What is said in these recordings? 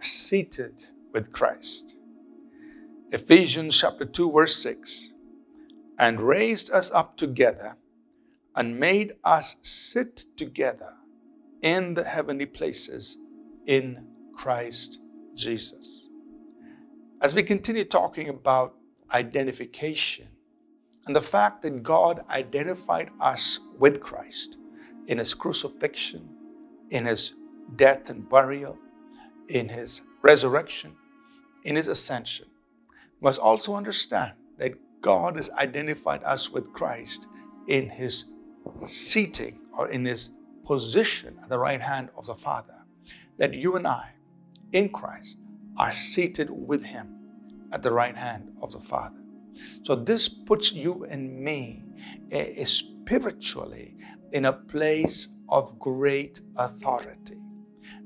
seated with Christ. Ephesians chapter 2, verse 6 and raised us up together and made us sit together in the heavenly places in Christ Jesus. As we continue talking about identification and the fact that God identified us with Christ in his crucifixion, in his death and burial, in his resurrection, in his ascension, we must also understand that God has identified us with Christ in his seating or in his position at the right hand of the Father. That you and I, in Christ, are seated with him at the right hand of the Father. So this puts you and me uh, spiritually in a place of great authority.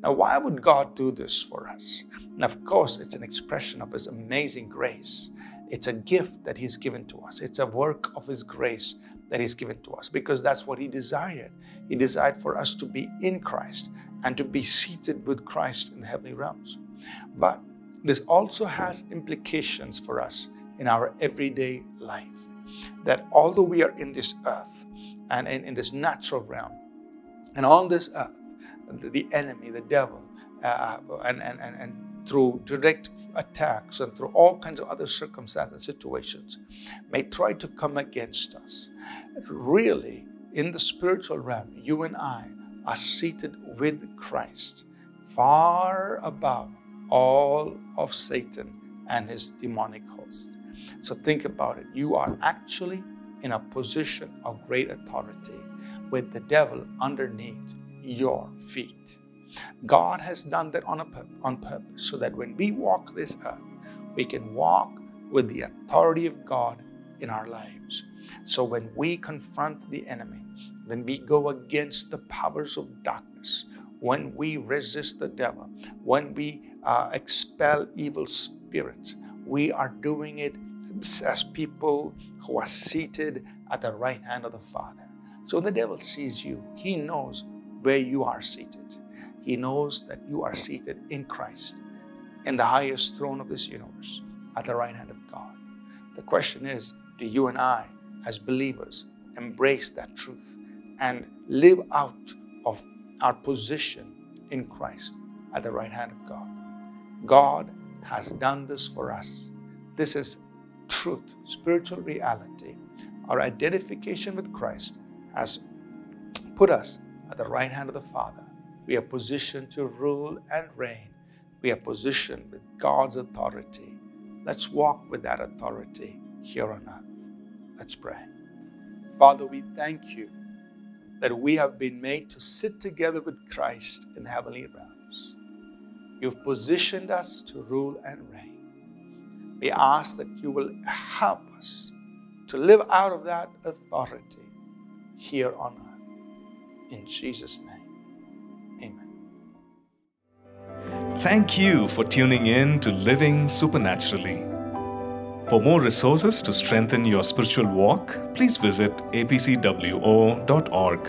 Now, why would God do this for us? And of course, it's an expression of His amazing grace. It's a gift that He's given to us. It's a work of His grace that He's given to us because that's what He desired. He desired for us to be in Christ and to be seated with Christ in the heavenly realms. But this also has implications for us in our everyday life. That although we are in this earth and in, in this natural realm, and on this earth, the enemy, the devil, uh, and, and, and, and through direct attacks and through all kinds of other circumstances and situations may try to come against us. Really, in the spiritual realm, you and I are seated with Christ far above all of Satan and his demonic host. So think about it. You are actually in a position of great authority with the devil underneath your feet. God has done that on, a, on purpose so that when we walk this earth, we can walk with the authority of God in our lives. So when we confront the enemy, when we go against the powers of darkness, when we resist the devil, when we uh, expel evil spirits, we are doing it as people who are seated at the right hand of the Father. So the devil sees you, he knows where you are seated. He knows that you are seated in Christ, in the highest throne of this universe, at the right hand of God. The question is do you and I, as believers, embrace that truth and live out of our position in Christ at the right hand of God? God has done this for us. This is truth, spiritual reality. Our identification with Christ has put us at the right hand of the Father. We are positioned to rule and reign. We are positioned with God's authority. Let's walk with that authority here on earth. Let's pray. Father, we thank you that we have been made to sit together with Christ in heavenly realms. You've positioned us to rule and reign. We ask that you will help us to live out of that authority here on earth. In Jesus' name, amen. Thank you for tuning in to Living Supernaturally. For more resources to strengthen your spiritual walk, please visit apcwo.org.